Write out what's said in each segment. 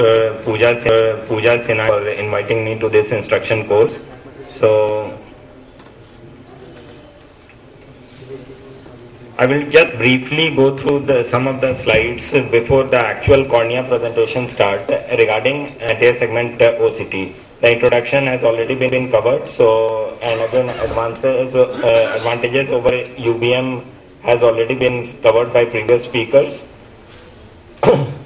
Dr. Pooja, uh, Pooja Sinha for inviting me to this instruction course. So, I will just briefly go through the, some of the slides before the actual cornea presentation start regarding anterior segment uh, OCT. The introduction has already been covered, so and again advances, uh, advantages over UBM has already been covered by previous speakers.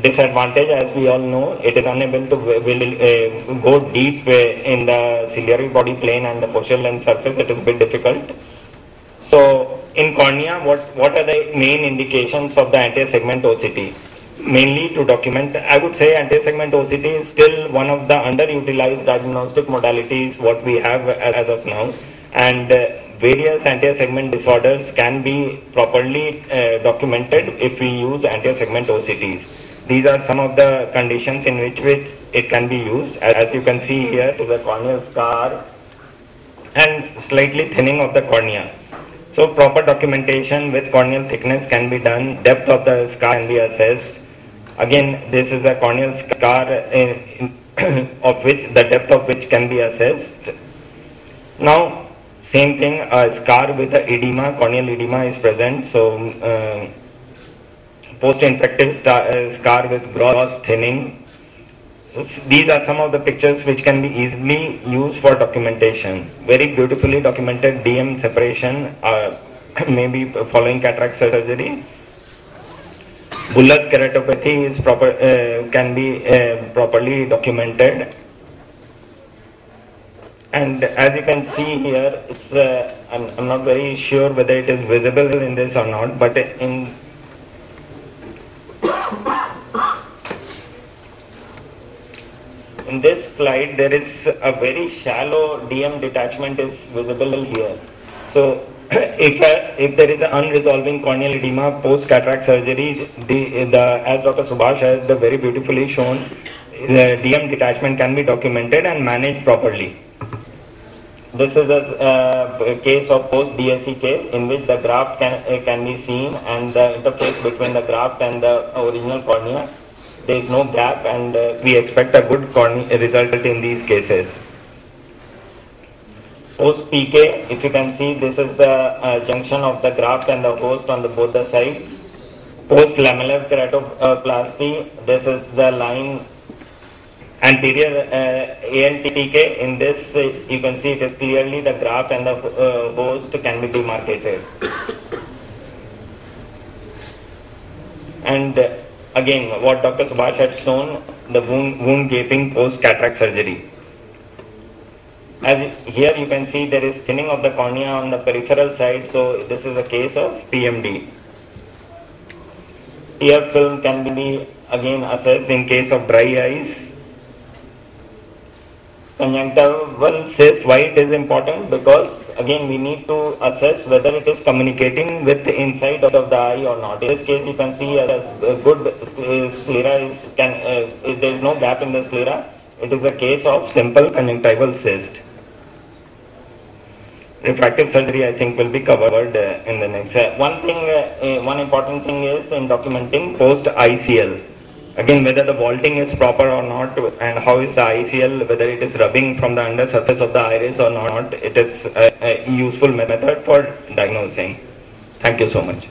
Disadvantage, as we all know, it is unable to will, uh, go deep uh, in the ciliary body plane and the posterior lens surface. It is a bit difficult. So, in cornea, what, what are the main indications of the anterior segment OCT? Mainly to document, I would say anterior segment OCT is still one of the underutilized diagnostic modalities what we have as of now. And uh, various anterior segment disorders can be properly uh, documented if we use anterior segment OCTs. These are some of the conditions in which, which it can be used. As you can see here, is a corneal scar and slightly thinning of the cornea. So proper documentation with corneal thickness can be done, depth of the scar can be assessed. Again, this is a corneal scar in, in of which the depth of which can be assessed. Now, same thing, a scar with the edema, corneal edema is present. So, uh, post-infective uh, scar with gross thinning. These are some of the pictures which can be easily used for documentation. Very beautifully documented DM separation, uh, maybe following cataract surgery. Bullous keratopathy is proper, uh, can be uh, properly documented. And as you can see here, it's uh, I'm, I'm not very sure whether it is visible in this or not, but in in this slide there is a very shallow DM detachment is visible here. So if, uh, if there is an unresolving corneal edema post cataract surgery, the, the, as Dr. Subhash has very beautifully shown, the DM detachment can be documented and managed properly. This is a case of post DSC case in which the graft can, uh, can be seen and the interface between the graft and the original cornea there is no gap and uh, we expect a good result in these cases. Post PK, if you can see this is the uh, junction of the graft and the host on the both the sides. Post lamellar keratoplasty, this is the line anterior uh, ANTK. In this uh, you can see it is clearly the graft and the uh, host can be demarcated. and again what Dr. Subhash had shown, the wound, wound gaping post-cataract surgery. As here you can see there is thinning of the cornea on the peripheral side, so this is a case of PMD. Tear film can be again assessed in case of dry eyes. Conjunctival cyst, why it is important? Because again we need to assess whether it is communicating with the inside of the eye or not. In this case you can see a, good sclera is, can, uh, there is no gap in the sclera. It is a case of simple conjunctival cyst. Refractive surgery I think will be covered uh, in the next. Uh, one thing, uh, uh, one important thing is in documenting post ICL Again, whether the vaulting is proper or not and how is the ICL, whether it is rubbing from the under surface of the iris or not, it is a, a useful method for diagnosing. Thank you so much.